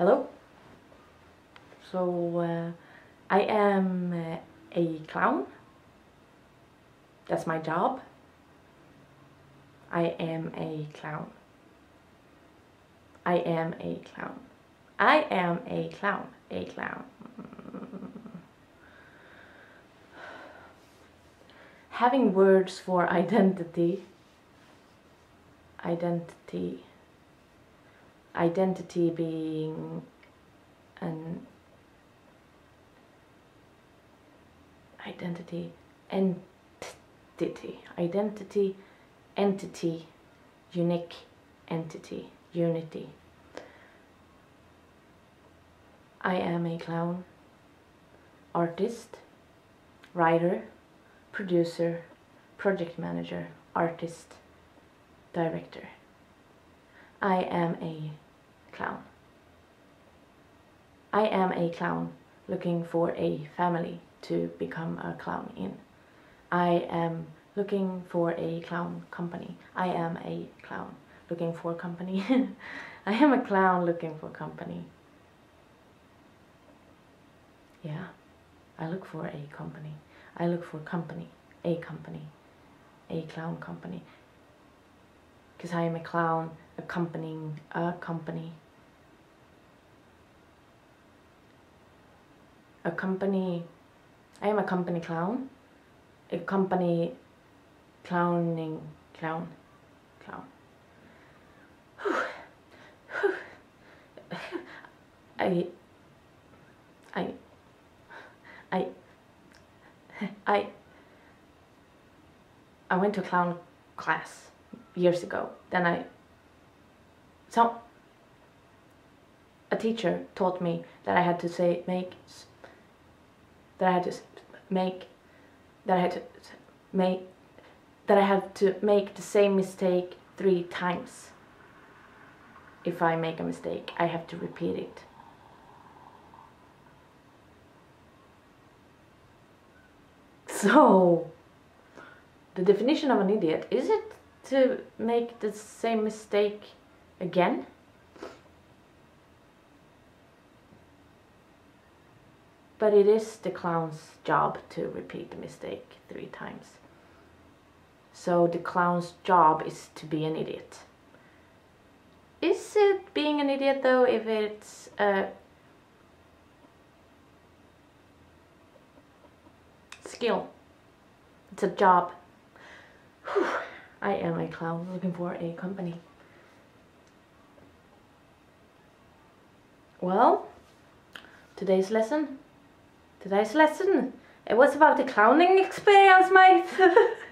Hello. So uh, I am uh, a clown. That's my job. I am a clown. I am a clown. I am a clown. A clown. Having words for identity. Identity. Identity being an identity entity. Identity entity unique entity unity. I am a clown artist writer producer project manager artist director i am a clown i am a clown looking for a family to become a clown in. I am looking for a clown company. I am a clown looking for company. I am a clown looking for company. Yeah, I look for a company. I look for company, a company, a clown company. Because I am a clown accompanying a company. A company I am a company clown. A company clowning clown. Clown. I I I I I went to clown class years ago. Then I so a teacher taught me that I had to say make that I had to make that I had to make that I had to make the same mistake three times. If I make a mistake, I have to repeat it. So, the definition of an idiot is it to make the same mistake again? But it is the clown's job to repeat the mistake three times. So the clown's job is to be an idiot. Is it being an idiot though if it's a skill? It's a job. Whew. I am a clown looking for a company. Well, today's lesson Today's lesson, it was about the clowning experience, mate.